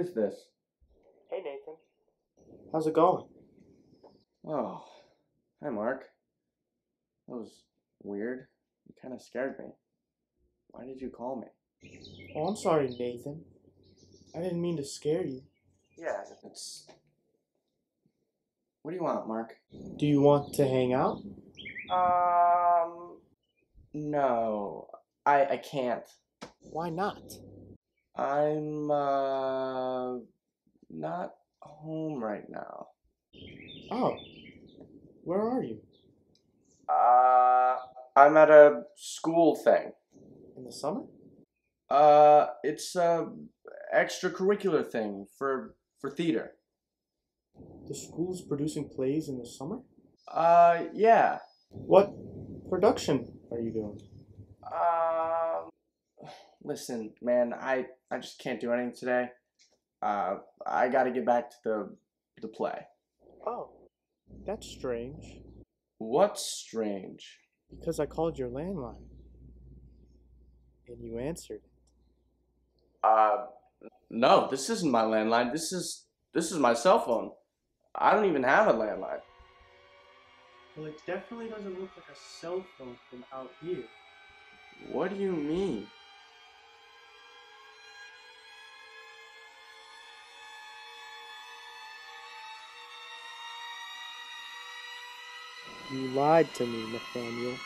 is this? Hey, Nathan. How's it going? Oh, hi, Mark. That was weird. You kind of scared me. Why did you call me? Oh, I'm sorry, Nathan. I didn't mean to scare you. Yeah, it's. What do you want, Mark? Do you want to hang out? Um. No, I I can't. Why not? I'm uh not home right now. Oh, where are you? Uh, I'm at a school thing. In the summer? Uh, it's a extracurricular thing for for theater. The school's producing plays in the summer? Uh, yeah. What production are you doing? Um, listen, man, I I just can't do anything today. Uh, I got to get back to the the play. Oh, that's strange. What's strange? Because I called your landline. And you answered it. Uh, no, this isn't my landline. This is this is my cell phone. I don't even have a landline. Well, it definitely doesn't look like a cell phone from out here. What do you mean? You lied to me, Nathaniel.